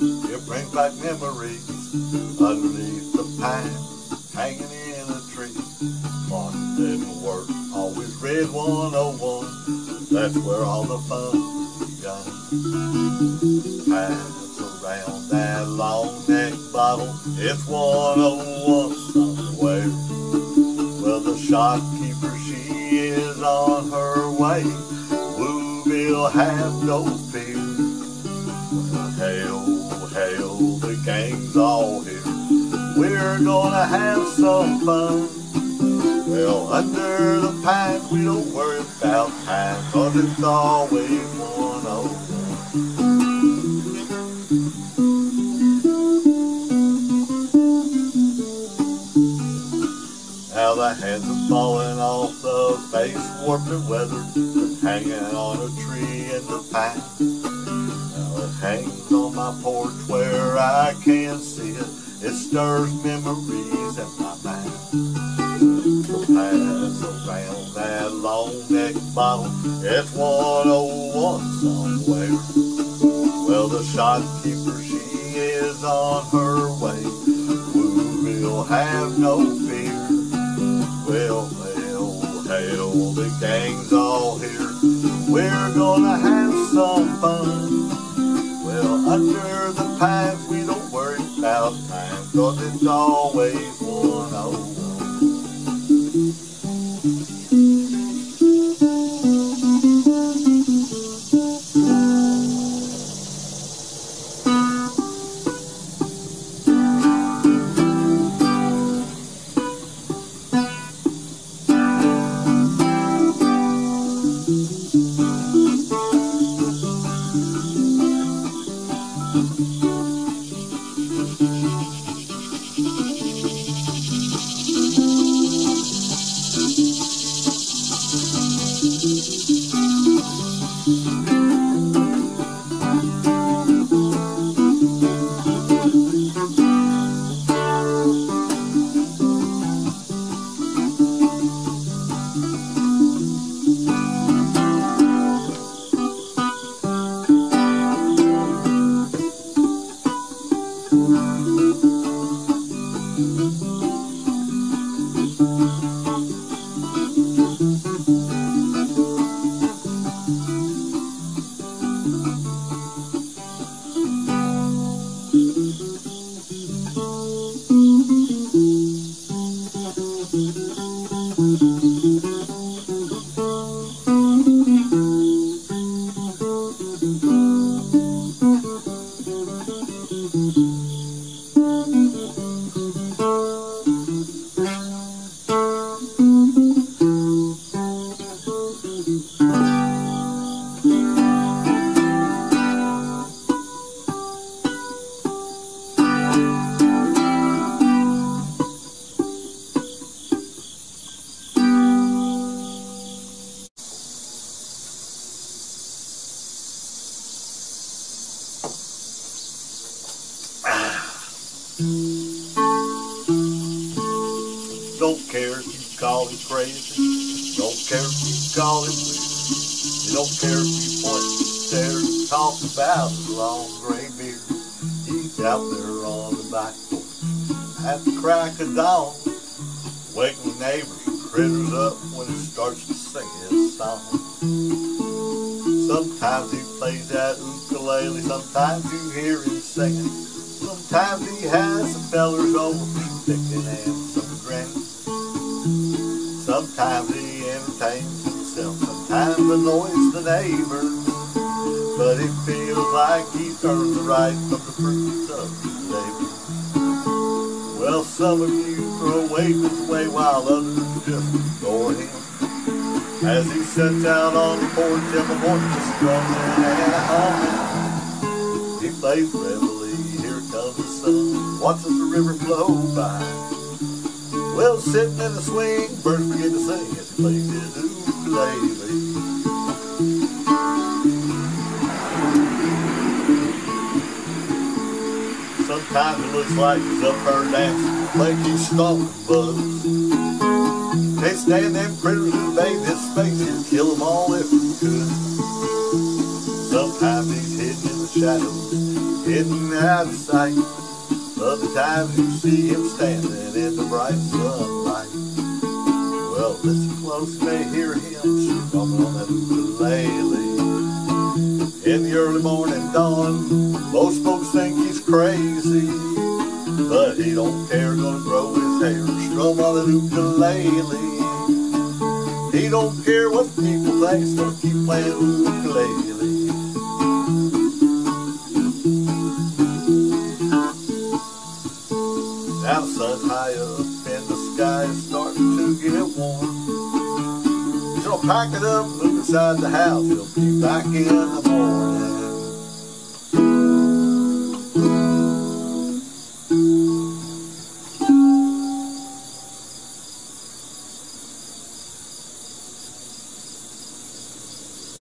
it brings back memories underneath the pine, hanging in a tree. Clock didn't work, always read 101, that's where all the fun begun. Pass around that long neck bottle, it's 101 somewhere. Well, the shopkeeper, she is on her way. Bluebill, have no fear. Gang's all here. We're gonna have some fun. Well, under the pines, we don't worry about time, cause it's always 101. Now the hands are falling off the face, warped and weathered, hanging on a tree in the pine. Hangs on my porch where I can see it. It stirs memories in my mind. So pass around that long neck bottle. It's 101 somewhere. Well, the shopkeeper, she is on her way. We will have no fear. Well, hail, hail, the gang's all here. We're gonna have some fun. Cause it's always 101. Don't crazy. Don't care if you call him weird. You don't care if you point stare and talk about his long gray beard. He's out there on the back porch at the crack of dawn, waking neighbors and critters up when he starts to sing his song. Sometimes he plays that ukulele, sometimes you hear him singing. Sometimes he has the fellers over picking and. Sometimes he entertains himself, sometimes annoys the neighbors. But he feels like he's earned the right from the fruits of his labor. Well, some of you throw away his way while others just ignore him. As he sits out on the porch the morning just strumming and humming. He plays reveille, here comes the sun, watches the river flow by. Well, sitting in the swing, birds begin to sing as he plays his ukulele. Sometimes it looks like he's up there dancing, like he's stalking bugs. Can't stand them critters who invade his space, he'd kill them all if he could. Sometimes he's hidden in the shadows, hidden out of sight. Other times you see him standing bright sunlight. Well, listen close, may hear him strumming on that ukulele. In the early morning dawn, most folks think he's crazy, but he don't care, gonna grow his hair, strum on an ukulele. He don't care what people think, gonna keep playing ukulele. Now the sun's high pack it up, move inside the house, he'll be back in the morning.